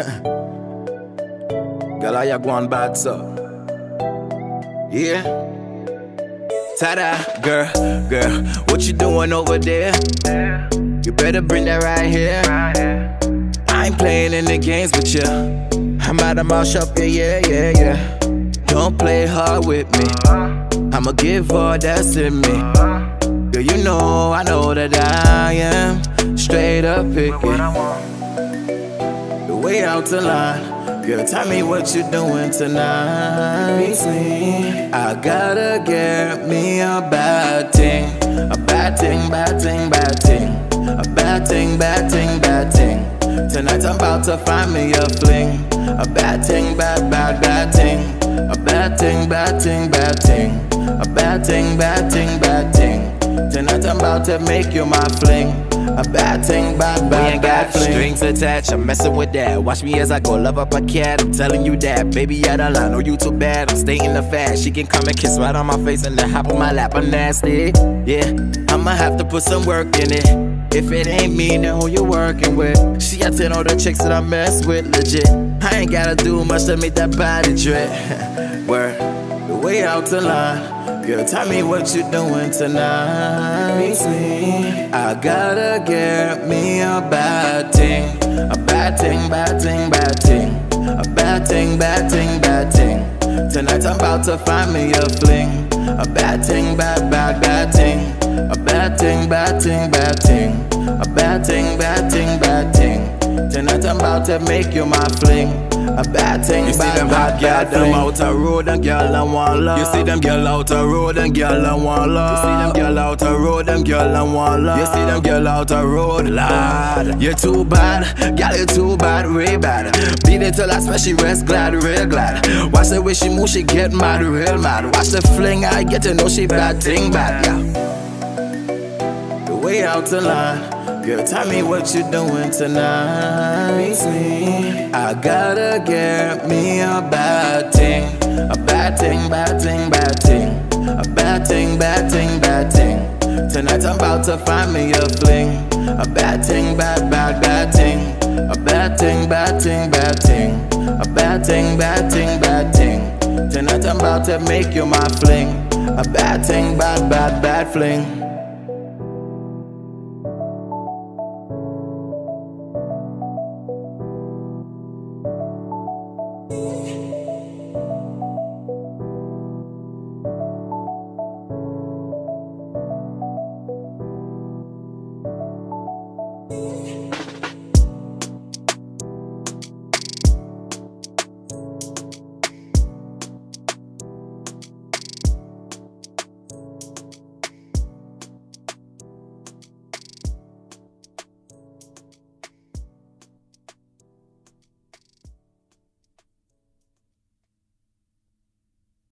How you going bad, so? Yeah. Ta-da, girl, girl, what you doing over there? You better bring that right here. I ain't playing in the games with you. I'm out of my shop, yeah, yeah, yeah, yeah. Don't play hard with me. I'ma give all that's in me. Girl, you know, I know that I am straight up picky. Way out the line. Girl, tell me what you doing tonight. I gotta get me a bad thing. A bad thing, bad thing, bad thing. A bad thing, bad thing, bad thing. Tonight I'm about to find me a fling. A bad thing, bad, bad, bad thing. A bad thing, bad thing, bad thing. A bad thing, bad thing, bad thing. Tonight I'm about to make you my fling. A bad thing, bad, bad, we ain't bad got fling. strings attached. I'm messing with that. Watch me as I go love up a cat. I'm telling you that, baby, out of line. Oh, you too bad. I'm staying the fast. She can come and kiss right on my face and then hop on my lap. I'm nasty. Yeah, I'ma have to put some work in it. If it ain't me, then who you working with? She got 10 all the chicks that I mess with, legit. I ain't gotta do much to make that body drip. Word, The way out the line. Girl, tell me what you doing tonight. I gotta get me a bad thing. A bad thing, bad thing, bad thing. A bad thing, bad thing, bad thing. Tonight I'm about to find me a fling. A bad thing, bad, bad, bad thing. A bad thing, bad thing, bad thing. A bad thing, bad thing, bad thing. Tonight I'm about to make you my fling. A bad thing, You see bad, them bad, hot girl, them out the road and girl and want love. You see them girl out the road and girl and want love. You see them girl out the road and girl and want love. You see them girl out the road, lad. You're too bad, girl, you're too bad, way bad. Beat it till I smash she rest glad, real glad. Watch the way she move, she get mad, real mad. Watch the fling, I get to know she bad thing bad, yeah. The way out the line. Girl, tell me what you doing tonight. I gotta get me a bad thing. A bad thing, bad thing, bad thing. A bad thing, bad thing, bad thing. Tonight I'm about to find me a fling. A bad thing, bad, bad, bad thing. A bad thing, bad thing, bad thing. A bad thing, bad thing, bad thing. Tonight I'm about to make you my fling. A bad thing, bad, bad, bad fling.